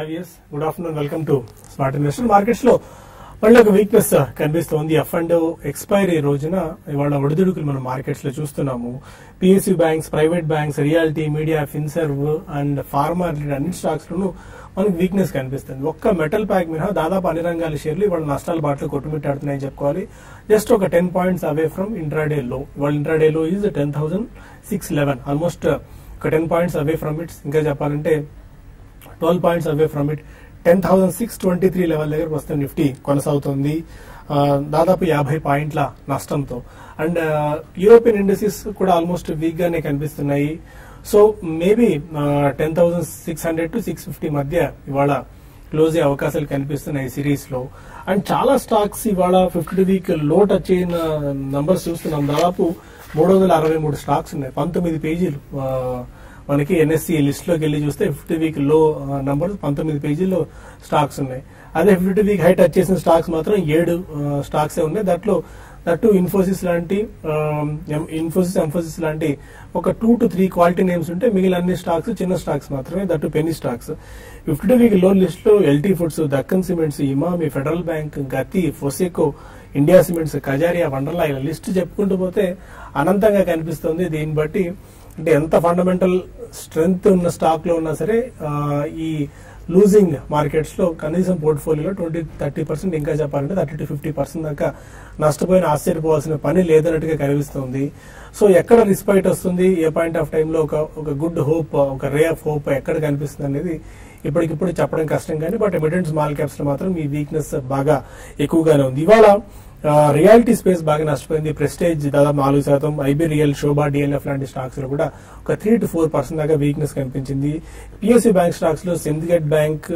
IVS good afternoon welcome to smart investor మార్కెట్స్లో మళ్ళీ ఒక వీక్నెస్ కనిపిస్తోంది. ఎఫ్ అండ్ ఎక్స్పైరీ రోజున ఇవాళ ఒడిదుడుకులు మనం మార్కెట్స్లో చూస్తున్నాము PSU banks private banks realty media Finserv and pharma related అన్ని స్టాక్స్ లోనూ మనకు వీక్నెస్ కనిపిస్తుంది. ఒక్క మెటల్ ప్యాక్ మినహా దాదాపు అన్ని రంగాల షేర్లు ఇవాళ నష్టాల బాటలు కొట్టుమిట్టాడుతున్నాయని చెప్పుకోవాలి. జస్ట్ ఒక ten points away from intraday లో ఇవాళ ఇంట్రాడే లో is ten thousand six eleven almost ఒక ten points away from its ఇంకా చెప్పాలంటే twelve points away from it. Ten thousand six twenty three level దగ్గర ప్రస్తుతం నిఫ్టీ కొనసాగుతుంది. దాదాపు యాభై పాయింట్ల నష్టంతో. అండ్ యూరోపియన్ ఇండస్ట్రీస్ కూడా ఆల్మోస్ట్ వీక్ గానే కనిపిస్తున్నాయి. So maybe ten thousand six hundred to six fifty మధ్య ఇవాళ క్లోజ్ అయ్యే అవకాశాలు కనిపిస్తున్నాయి సిరీస్లో అండ్ చాలా స్టాక్స్ ఇవాళ ఫిఫ్టీ వీక్లో టచ్ అయిన నంబర్స్ చూస్తున్నాం. దాదాపు మూడు వందల అరవై మూడు స్టాక్స్ ఉన్నాయి. పంతొమ్మిది పేజీలు మనకి ఎన్ఎస్సి లిస్ట్లోకి వెళ్ళి చూస్తే ఫిఫ్టీ వీక్లో నంబర్ పంతొమ్మిది పేజీల్లో స్టాక్స్ ఉన్నాయి. అదే ఫిఫ్టీ వీక్ హై టచ్ చేసిన స్టాక్స్ మాత్రం ఏడు స్టాక్స్ ఉన్నాయి. దాంట్లో దట్టు ఇన్ఫోసిస్ లాంటి ఇన్ఫోసిస్ ఎంఫోసిస్ లాంటి ఒక two to three quality names ఉంటే మిగిలిన అన్ని స్టాక్స్ చిన్న స్టాక్స్ మాత్రమే దట్టు పెనీ స్టాక్స్ ఫిఫ్టీ వీక్లో లిస్ట్లో LT foods Deccan cements Emami federal bank Gati Foseco India cements Kajaria Wonderla ఇలా లిస్ట్ చెప్పుకుంటూ పోతే అనంతంగా కనిపిస్తుంది. దీన్ని బట్టి అంటే ఎంత ఫండమెంటల్ స్ట్రెంగ్త్ ఉన్న స్టాక్లో ఉన్నా సరే ఈ లూజింగ్ మార్కెట్స్లో కనీసం పోర్ట్ఫోలియోలో ట్వంటీ థర్టీ పర్సెంట్ ఇంకా చెప్పాలంటే థర్టీ టు ఫిఫ్టీ పర్సెంట్ దాకా నష్టపోయిన ఆశ్చర్యపోవాల్సిన పని లేదన్నట్టుగా కనిపిస్తుంది. సో ఎక్కడ రిస్పైట్ వస్తుంది? ఏ పాయింట్ ఆఫ్ టైంలో ఒక ఒక గుడ్ హోప్ ఒక రే ఆఫ్ హోప్ ఎక్కడ కనిపిస్తుంది అనేది ఇప్పటికిప్పుడు చెప్పడం కష్టం కానీ బట్ మిడ్ స్మాల్ క్యాప్స్లో మాత్రం ఈ వీక్నెస్ బాగా ఎక్కువగానే ఉంది. ఇవాళ రియాలిటీ స్పేస్ బాగా నష్టపోయింది. ప్రెస్టేజ్ దాదాపు నాలుగు శాతం. ఐబీ రియల్ శోభా డిఎల్ఎఫ్ లాంటి స్టాక్స్లో కూడా ఒక త్రీ టు ఫోర్ పర్సెంట్ దాకా వీక్నెస్ కనిపించింది. పిఎస్సీ బ్యాంక్ స్టాక్స్లో సిండికేట్ బ్యాంక్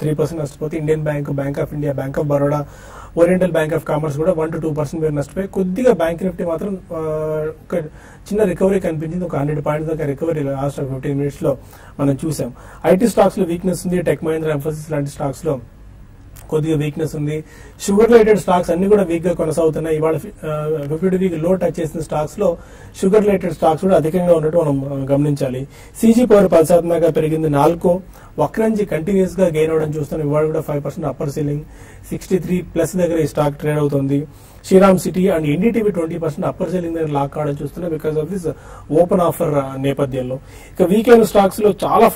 త్రీ పర్సెంట్ నష్టపోతే Indian bank bank of India bank of Baroda oriental bank of commerce కూడా వన్ టు టూ పర్సెంట్ పేరు నష్టపోయి కొద్దిగా బ్యాంక్ నిఫ్టీ మాత్రం ఒక చిన్న రికవరీ కనిపించింది. ఒక హండ్రెడ్ పాయింట్ దాకా రికవరీ లాస్ట్ ఫిఫ్టీన్ మినిట్స్లో మనం చూసాం. ఐటీ స్టాక్స్లో వీక్నెస్ ఉంది. టెక్ మహేంద్ర ఎంఫోసిస్ లాంటి స్టాక్స్లో కొద్దిగా వీక్నెస్ ఉంది. షుగర్ రిలేటెడ్ స్టాక్స్ అన్ని కూడా వీక్గా కొనసాగుతున్నాయి. ఇవాళ ఫిఫ్టీ వీక్లో టచ్ చేసిన స్టాక్స్లో షుగర్ రిలేటెడ్ స్టాక్స్ కూడా అధికంగా ఉన్నట్టు మనం గమనించాలి. సీజీ పవర్ పది శాతంగా పెరిగింది నాలుగు వక్రంజి కంటిన్యూస్గా గెయిన్ అవడం చూస్తున్నాం. ఇవాళ కూడా five percent upper ceiling sixty three plus దగ్గర ఈ స్టాక్ ట్రేడ్ అవుతుంది. Shriram City and NDTV twenty percent upper selling దగ్గర లాక్ కావడం చూస్తున్నాం because of this open offer నేపథ్యంలో. ఇక వీకెండ్ స్టాక్స్లో చాలా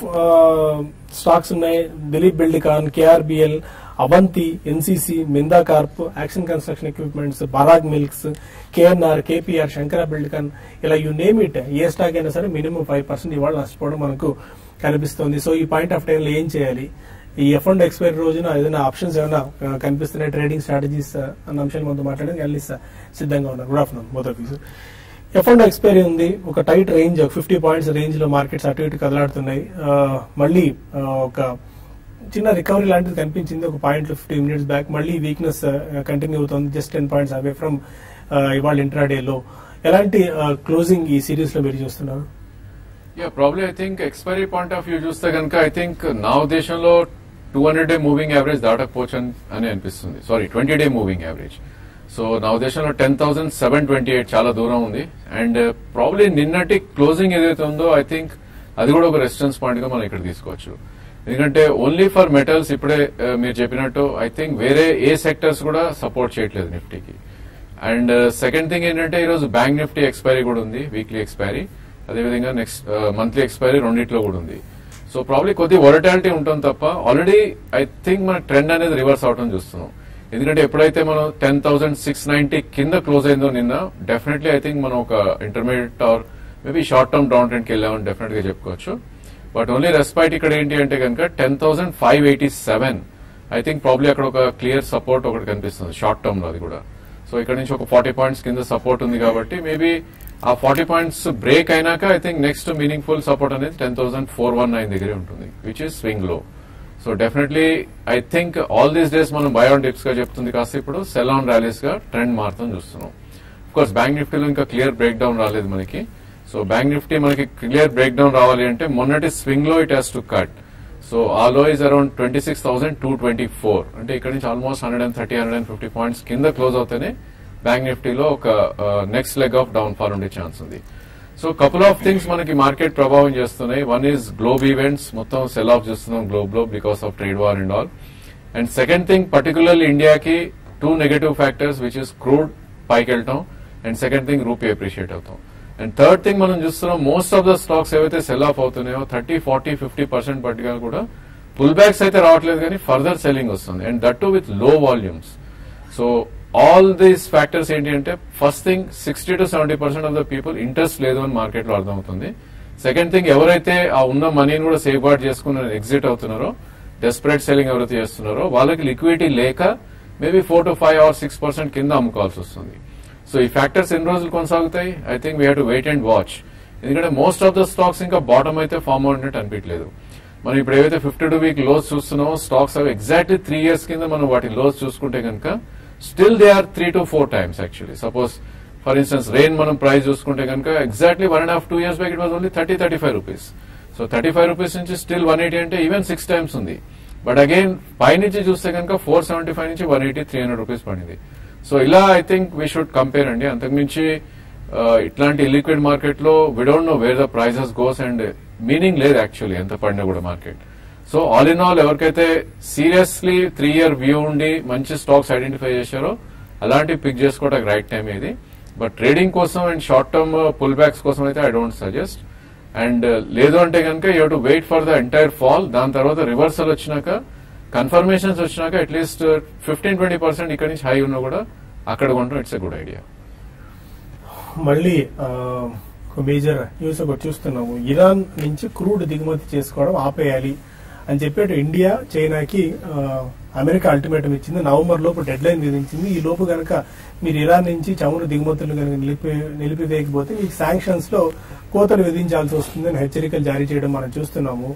స్టాక్స్ ఉన్నాయి. Dilip బిల్డికాన్ KRBL Avanti NCC Minda Corp action construction equipments Parag milks KNR KPR Shankara బిల్డ్కన్ ఇలా you name it a stock అయినా సరే మినిమం ఫైవ్ పర్సెంట్ ఇవాళ నష్టపోవడం మనకు కనిపిస్తుంది. సో ఈ పాయింట్ ఆఫ్ టైంలో ఏం చేయాలి? ఈ ఎఫ్ అండ్ ఎక్స్పైరీ రోజున ఏదైనా ఆప్షన్స్ ఏమైనా కనిపిస్తున్నాయి ట్రేడింగ్ స్ట్రాటజీస్ అన్న అంశాలు మనతో మాట్లాడడానికి ఎల్లిస్ సిద్ధంగా ఉన్నారు. Good afternoon both of F and expiry ఉంది. ఒక టైట్ రేంజ్ ఫిఫ్టీ పాయింట్స్ రేంజ్లో మార్కెట్స్ అటు ఇటు కదలాడుతున్నాయి. మళ్ళీ ఒక చిన్న రికవరీ లాంటిది కనిపించింది. ఒక పాయింట్ ఫిఫ్టీ మినిట్స్ బ్యాక్ మళ్ళీ వీక్నెస్ కంటిన్యూ అవుతుంది. Just ten points away from ఇవాళ ఇంట్రాడేలో ఎలాంటి uh, క్లోజింగ్ ఈ సిరీస్లో మీరు చూస్తున్నారు? Yeah problem I think expiry point of view చూస్తే కనుక ఐ థింక్ నా ఉద్దేశంలో two hundred day moving average దాటకపోవచ్చు అని అనిపిస్తుంది. Sorry twenty day moving average so నా ఉద్దేశంలో ten thousand seven twenty eight చాలా దూరం ఉంది. అండ్ ప్రాబ్లీ uh, నిన్నటి క్లోజింగ్ ఏదైతే ఉందో ఐ థింక్ అది కూడా ఒక రెసిస్టెన్స్ పాయింట్గా మనం ఇక్కడ తీసుకోవచ్చు. ఎందుకంటే ఓన్లీ ఫర్ మెటల్స్ ఇప్పుడే మీరు చెప్పినట్టు ఐ థింక్ వేరే ఏ సెక్టర్స్ కూడా సపోర్ట్ చేయట్లేదు నిఫ్టీకి. అండ్ సెకండ్ థింగ్ ఏంటంటే ఈరోజు బ్యాంక్ నిఫ్టీ ఎక్స్పైరీ కూడా ఉంది వీక్లీ ఎక్స్పైరీ అదేవిధంగా నెక్స్ట్ మంత్లీ ఎక్స్పైరీ రెండిట్లో కూడా ఉంది. సో ప్రాబ్లీ కొద్ది వొలటాలిటీ ఉంటుంది తప్ప ఆల్రెడీ ఐ థింక్ మన ట్రెండ్ అనేది రివర్స్ అవటం చూస్తున్నాం. ఎందుకంటే ఎప్పుడైతే మనం టెన్ థౌసండ్ సిక్స్ నైన్టీ కింద క్లోజ్ అయిందో నిన్న డెఫినెట్లీ ఐ థింక్ మనం ఒక intermediate or maybe short term down ట్రెండ్కి వెళ్ళామని డెఫినెట్గా చెప్పుకోవచ్చు. బట్ ఓన్లీ రెస్పైట్ ఇక్కడ ఏంటి అంటే కనుక ten thousand five eighty seven I think probably అక్కడ ఒక క్లియర్ సపోర్ట్ ఒకటి కనిపిస్తుంది షార్ట్ టర్మ్లో అది కూడా. సో ఇక్కడ నుంచి ఒక ఫార్టీ పాయింట్స్ కింద సపోర్ట్ ఉంది కాబట్టి మేబీ ఆ ఫార్టీ పాయింట్స్ బ్రేక్ అయినాక I think next meaningful support అనేది ten thousand four one nine దగ్గరే ఉంటుంది which is స్వింగ్లో so definitely I think all these days మనం బై ఆన్గా చెప్తుంది కాస్త ఇప్పుడు సెల్ ఆన్ ర్యాలీస్గా ట్రెండ్ మారుతాం చూస్తున్నాం కోర్స్ బ్యాంక్ నిఫ్టీలో ఇంకా క్లియర్ బ్రేక్ డౌన్ రాలేదు మనకి. సో బ్యాంక్ నిఫ్టీ మనకి క్లియర్ బ్రేక్ డౌన్ రావాలి అంటే మొన్నటి స్వింగ్లో it has to cut so ఆ low is around twenty six thousand two twenty four అంటే ఇక్కడ నుంచి almost hundred and thirty hundred and fifty points కింద క్లోజ్ అవుతేనే బ్యాంక్ నిఫ్టీలో ఒక next leg of down fall ఉండే ఛాన్స్ ఉంది. సో కపుల్ ఆఫ్ థింగ్స్ మనకి మార్కెట్ ప్రభావం చేస్తున్నాయి. వన్ ఈజ్ గ్లోబ్ ఈవెంట్స్ మొత్తం సెల్ ఆఫ్ చేస్తున్నాం గ్లోబ్లో because of trade war and all and second thing particularly ఇండియాకి two negative factors which is crude పైకి వెళ్ళటం and second thing rupee appreciate అవుతాం. And third thing మనం చూస్తున్నాం మోస్ట్ ఆఫ్ ద స్టాక్స్ ఏవైతే sell off అవుతున్నాయో thirty forty fifty percent పట్టుగా కూడా పుల్ బ్యాక్స్ అయితే రావట్లేదు కానీ ఫర్దర్ సెల్లింగ్ వస్తుంది. And that to విత్లో volumes so all these factors ఏంటి అంటే first thing sixty to seventy percent of the people interest లేదు అని మార్కెట్లో అర్థమవుతుంది. సెకండ్ థింగ్ ఎవరైతే ఆ ఉన్న మనీని కూడా సేఫ్ గార్డ్ చేసుకుని ఎగ్జిట్ అవుతున్నారో డెస్పరేట్ సెల్లింగ్ ఎవరైతే చేస్తున్నారో వాళ్ళకి లిక్విడిటీ లేక maybe four to five or six percent కింద అమ్ముకోవాల్సి వస్తుంది. సో ఈ ఫ్యాక్టర్స్ ఎన్ని రోజులు కొనసాగుతాయి? I think we have to wait and watch ఎందుకంటే మోస్ట్ ఆఫ్ ద స్టాక్స్ ఇంకా బాటమ్ అయితే ఫామ్ అవునట్టు అనిపించలేదు. మనం ఇప్పుడు ఏవైతే ఫిఫ్టీ టూ వీక్ లోస్ చూస్తున్నామో స్టాక్స్ అవి ఎగ్జాక్ట్లీ త్రీ ఇయర్స్ కింద మనం వాటి లోస్ చూసుకుంటే కనుక still they are three to four times actually suppose for instance Rain మనం ప్రైస్ చూసుకుంటే కనుక exactly one and half two years back it was only thirty thirty five rupees so thirty five rupees నుంచి still one eighty అంటే even six times ఉంది. But again పైనుంచి చూస్తే కనుక four seventy five నుంచి one eighty three hundred rupees పడింది. So ఇలా I think we should compare అండి. అంతకుమించి ఇట్లాంటి లిక్విడ్ మార్కెట్లో we don't know where the prices goes and meaning లేదు యాక్చువల్లీ ఎంత పడినా కూడా market so all in all ఎవరికైతే సీరియస్లీ త్రీ ఇయర్ వ్యూ ఉండి మంచి స్టాక్స్ ఐడెంటిఫై చేశారో అలాంటి పిక్ చేసుకోవడానికి రైట్ టైం ఇది. బట్ ట్రేడింగ్ కోసం and short term pull backs కోసం అయితే ఐ డోంట్ సజెస్ట్ అండ్ లేదు అంటే కనుక you to wait for the entire fall దాని తర్వాత రివర్సల్ వచ్చినాక కన్ఫర్మేషన్స్ వచ్చినాక అట్లీస్ట్ ఫిఫ్టీన్ ట్వంటీ పర్సెంట్ ఇక్కడ నుంచి హై ఉన్నా కూడా అక్కడ కొనడం ఇట్స్ ఎ గుడ్ ఐడియా మళ్ళీ ఒక మేజర్ న్యూస్ ఒకటి చూస్తున్నాము. ఇరాన్ నుంచి క్రూడ్ దిగుమతి చేసుకోవడం ఆపేయాలి అని చెప్పి ఇండియా చైనాకి అమెరికా అల్టిమేటం ఇచ్చింది. నవంబర్ లోపు డెడ్ లైన్ విధించింది. ఈ లోపు గనక మీరు ఇరాన్ నుంచి చమురు దిగుమతులు కనుక నిలిపి నిలిపివేయకపోతే ఈ శాంక్షన్స్లో కోతలు విధించాల్సి వస్తుందని హెచ్చరికలు జారీ చేయడం మనం చూస్తున్నాము.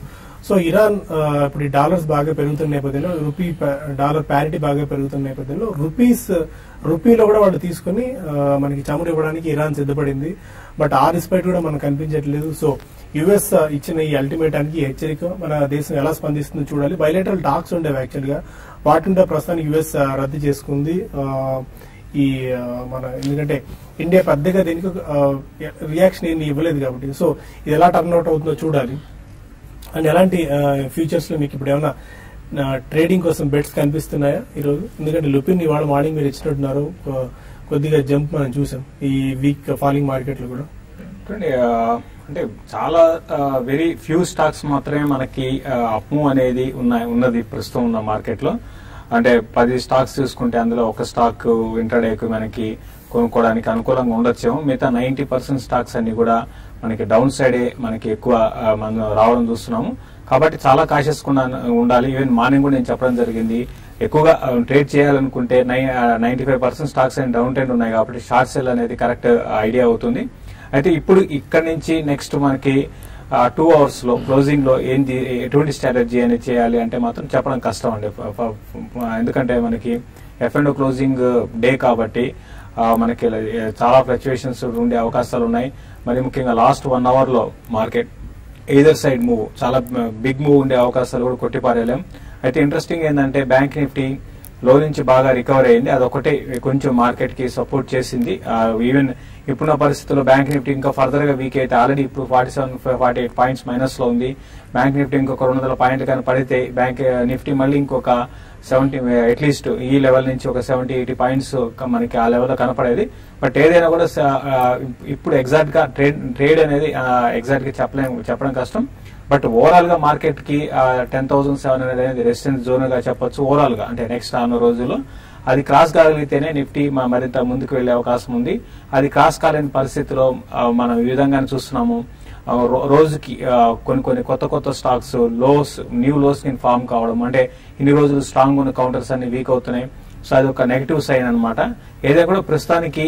సో ఇరాన్ ఇప్పుడు ఈ డాలర్స్ బాగా పెరుగుతున్న నేపథ్యంలో రూపీ డాలర్ ప్యారిటీ బాగా పెరుగుతున్న నేపథ్యంలో రూపీస్ రూపీలో కూడా వాళ్ళు తీసుకుని మనకి చమురు ఇవ్వడానికి ఇరాన్ సిద్ధపడింది. బట్ ఆ రిస్పెక్ట్ కూడా మనకు కనిపించట్లేదు సో యుఎస్ ఇచ్చిన ఈ అల్టిమేటానికి హెచ్చరిక మన దేశం ఎలా స్పందిస్తుందో చూడాలి. బయలేటరల్ టాక్స్ ఉండేవి యాక్చువల్గా. ప్రస్తుతానికి యుఎస్ రద్దు చేసుకుంది. ఈ మన ఎందుకంటే ఇండియా పెద్దగా దీనికి రియాక్షన్ ఏమి ఇవ్వలేదు కాబట్టి. సో ఇది ఎలా టర్న్ అవుట్ అవుతుందో చూడాలి. అండ్ ఎలాంటి ఫ్యూచర్స్లో మీకు ఇప్పుడు ఏమైనా ట్రేడింగ్ కోసం బెట్స్ కనిపిస్తున్నాయా ఈరోజు? ఎందుకంటే లుపిన్ ఇవాళ మార్నింగ్ మీరు ఇచ్చినట్టున్నారు. కొద్దిగా జంప్ మనం చూసాం ఈ వీక్ ఫాలింగ్ మార్కెట్లో కూడా. అంటే చాలా వెరీ ఫ్యూ స్టాక్స్ మాత్రమే మనకి అప్ అనేది ఉన్నాయి ఉన్నది ప్రస్తుతం ఉన్న మార్కెట్లో. అంటే పది స్టాక్స్ చూసుకుంటే అందులో ఒక స్టాక్ ఇంటర్డేకు మనకి కొనుక్కోవడానికి అనుకూలంగా ఉండొచ్చేమో. మిగతా నైన్టీ పర్సెంట్ స్టాక్స్ అన్ని కూడా మనకి డౌన్ సైడే మనకి ఎక్కువ మనం రావడం చూస్తున్నాము. కాబట్టి చాలా కాషియస్ ఉండాలి. ఈవెన్ మార్నింగ్ కూడా నేను చెప్పడం జరిగింది. ఎక్కువగా ట్రేడ్ చేయాలనుకుంటే ninety five percent stocks and down trend ఉన్నాయి కాబట్టి షార్ట్ సెల్ అనేది కరెక్ట్ ఐడియా అవుతుంది. అయితే ఇప్పుడు ఇక్కడ నుంచి నెక్స్ట్ మనకి టూ అవర్స్లో క్లోజింగ్లో ఏంది ఎటువంటి స్ట్రాటజీ అనేది చేయాలి అంటే మాత్రం చెప్పడం కష్టం అండి. ఎందుకంటే మనకి ఎఫ్ అండ్ క్లోజింగ్ డే కాబట్టి మనకి చాలా ఫ్లక్చువేషన్స్ ఉండే అవకాశాలు ఉన్నాయి. మరి ముఖ్యంగా లాస్ట్ వన్ అవర్లో మార్కెట్ ఎయిదర్ సైడ్ మూవ్ చాలా బిగ్ మూవ్ ఉండే అవకాశాలు కూడా కొట్టిపారేయలేం. అయితే ఇంట్రెస్టింగ్ ఏంటంటే బ్యాంక్ నిఫ్టీ లో నుంచి బాగా రికవర్ అయింది. అదొకటే కొంచెం మార్కెట్కి సపోర్ట్ చేసింది. ఈవెన్ ఇప్పుడున్న పరిస్థితుల్లో బ్యాంక్ నిఫ్టీ ఇంకా ఫర్దర్గా వీక్ అయితే ఆల్రెడీ ఇప్పుడు forty seven forty eight points మైనస్లో ఉంది. బ్యాంక్ నిఫ్టీ ఇంకొక రెండు వందల పాయింట్లు కానీ పడితే బ్యాంక్ నిఫ్టీ మళ్ళీ ఇంకొక సెవెంటీ అట్లీస్ట్ eh, ఈ లెవెల్ నుంచి ఒక సెవెంటీ ఎయిటీ పాయింట్స్ మనకి ఆ లెవెల్లో కనపడేది. బట్ ఏదైనా కూడా ఇప్పుడు ఎగ్జాక్ట్గా ట్రేడ్ ట్రేడ్ అనేది ఎగ్జాక్ట్గా చెప్పలేం చెప్పడం కష్టం. బట్ ఓవరాల్గా మార్కెట్కి టెన్ థౌసండ్ సెవెన్ హండ్రెడ్ అనేది రెసిడెన్స్ జోన్గా చెప్పొచ్చు ఓవరాల్గా. అంటే నెక్స్ట్ రానున్న రోజుల్లో. అది క్రాస్ కాగలిగితేనే నిఫ్టీ మా మరింత ముందుకు వెళ్ళే అవకాశం ఉంది. అది క్రాస్ కాలేని పరిస్థితిలో మనం ఈ విధంగానే చూస్తున్నాము. రోజుకి కొన్ని కొన్ని కొత్త కొత్త స్టాక్స్ లోస్ న్యూ లోస్ని ఫామ్ కావడం. అంటే ఇన్ని రోజులు స్ట్రాంగ్ ఉన్న కౌంటర్స్ అన్ని వీక్ అవుతున్నాయి. సో అది ఒక నెగిటివ్ సైన్ అనమాట ఏదైనా కూడా ప్రస్తుతానికి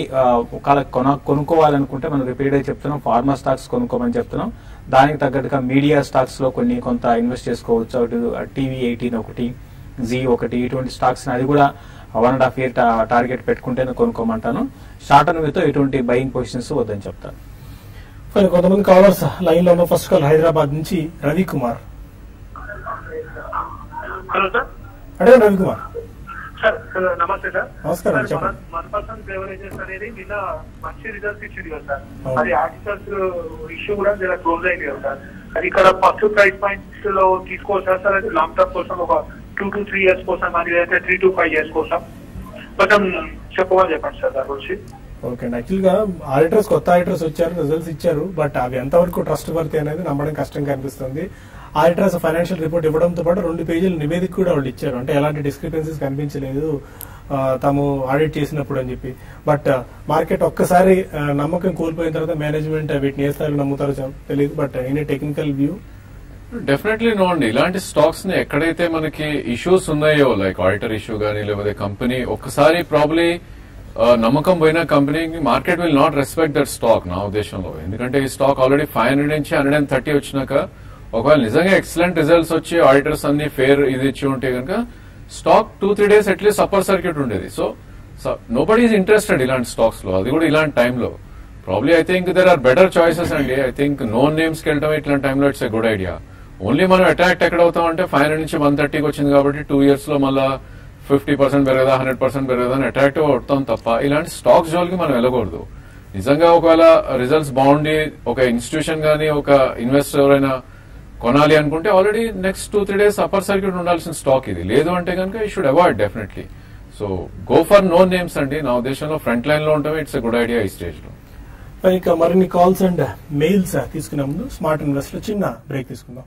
ఒకవేళ కొన కొనుక్కోవాలనుకుంటే మనం రిపీట్గా చెప్తున్నాం. ఫార్మా స్టాక్స్ కొనుక్కోమని చెప్తున్నాం. దానికి తగ్గట్టుగా మీడియా స్టాక్స్లో కొన్ని కొంత ఇన్వెస్ట్ చేసుకోవచ్చు. అటు టీవీ ఎయిటీన్ ఒకటి జీ ఒకటి ఇటువంటి స్టాక్స్ అది కూడా one and half year target పెట్టుకుంటేనే కొనుక్కోమంటాను. షార్ట్ అన్ విత్ ఎటువంటి బయింగ్ పొజిషన్స్ వద్దని చెప్తాను. మరి కొంతమంది కాలర్స్ లైన్లో ఉన్న ఫస్ట్ కాల్ హైదరాబాద్ నుంచి రవి కుమార్ హలో సార్. అడగండి రవి కుమార్ సార్ నమస్తే సార్. నమస్కారం, చెప్పండి. పర్సన్ బెవరేజెస్ అనేది నిన్న మంచి రిజల్ట్స్ ఇచ్చింది కదా సార్. అవును. అది ఇష్యూ కూడా జర క్లోజ్ అయింది కదా సార్. అది ఇక్కడ ఫస్ట్ ప్రైస్ పాయింట్స్లో తీసుకోవచ్చా సార్? అది లాంగ్ టర్మ్ కోసం ఒక టూ టు త్రీ ఇయర్స్ కోసం అది అయితే త్రీ టు ఫైవ్ ఇయర్స్ కోసం? కొంచెం చెప్పండి సార్ దాని గురించి. ఓకే అండి యాక్చువల్గా ఆడిటర్స్ కొత్త ఆడిటర్స్ వచ్చారు రిజల్ట్స్ ఇచ్చారు బట్ అవి ఎంతవరకు ట్రస్ట్ వర్తి అనేది నమ్మడం కష్టంగా అనిపిస్తుంది. ఆడిటర్స్ ఫైనాన్షియల్ రిపోర్ట్ ఇవ్వడంతో పాటు రెండు పేజీల నివేదిక కూడా వాళ్ళు ఇచ్చారు. అంటే ఎలాంటి డిస్క్రిపెన్సీస్ కనిపించలేదు తాము ఆడిట్ చేసినప్పుడు అని చెప్పి. బట్ మార్కెట్ ఒక్కసారి నమ్మకం కోల్పోయిన తర్వాత మేనేజ్మెంట్ వీటిని ఏ స్థాయిలో నమ్ముతారో తెలియదు. But any technical view definitely no అండి ఇలాంటి స్టాక్స్ని ఎక్కడైతే మనకి ఇష్యూస్ ఉన్నాయో లైక్ ఆడిటర్ ఇష్యూ గానీ లేకపోతే కంపెనీ ఒక్కసారి ప్రాబ్లీ నమ్మకం పోయిన కంపెనీకి market will not respect that stock నా ఉద్దేశంలో. ఎందుకంటే ఈ స్టాక్ ఆల్రెడీ ఫైవ్ హండ్రెడ్ నుంచి హండ్రెడ్ అండ్ థర్టీ వచ్చినాక ఒకవేళ నిజంగా ఎక్సలెంట్ రిజల్ట్స్ వచ్చి ఆడిటర్స్ అన్ని ఫేర్ ఇది ఇచ్చి ఉంటే కనుక stock two three days at least upper circuit ఉండేది. So nobody is interested ఇలాంటి స్టాక్స్లో. అది కూడా ఇలాంటి టైంలో probably I think there are better choices అండి. ఐ థింక్ నోన్ నేమ్స్కి వెళ్ళడం ఇట్లాంటి టైంలో it's a good idea only మనం అట్రాక్ట్ ఎక్కడ అవుతాం అంటే ఫైవ్ హండ్రెడ్ నుంచి వన్ థర్టీకి వచ్చింది కాబట్టి టూ ఇయర్స్లో మళ్ళీ ఫిఫ్టీ పర్సెంట్ పెరగదా హండ్రెడ్ పర్సెంట్ పెరగదా అని అట్రాక్టివ్ అవుతాం తప్ప ఇలాంటి స్టాక్స్ జోల్కి మనం వెళ్ళకూడదు. నిజంగా ఒకవేళ రిజల్ట్స్ బాగుండి ఒక ఇన్స్టిట్యూషన్ గానీ ఒక ఇన్వెస్టర్ ఎవరైనా కొనాలి అనుకుంటే already next two three days upper circuit ఉండాల్సిన స్టాక్ ఇది. లేదు అంటే కనుక ఈ should avoid definitely so go for no names అండి. నా ఉద్దేశంలో ఫ్రంట్ లైన్లో ఉండటమే ఇట్స్ ఎ గుడ్ ఐడియా ఈ స్టేజ్లో. ఇక మరిన్ని కాల్స్ అండ్ మెయిల్స్ తీసుకునే ముందు స్మార్ట్ ఇన్వెస్ట్లో చిన్న బ్రేక్ తీసుకుందాం.